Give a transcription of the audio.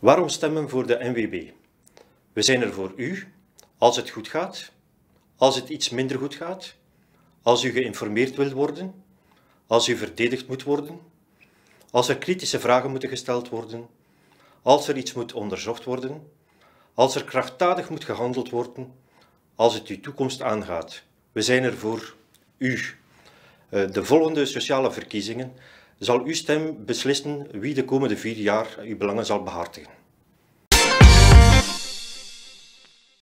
Waarom stemmen voor de NWB? We zijn er voor u als het goed gaat, als het iets minder goed gaat, als u geïnformeerd wil worden, als u verdedigd moet worden, als er kritische vragen moeten gesteld worden, als er iets moet onderzocht worden, als er krachtdadig moet gehandeld worden, als het uw toekomst aangaat. We zijn er voor u. Eh, de volgende sociale verkiezingen zal uw stem beslissen wie de komende vier jaar uw belangen zal behartigen.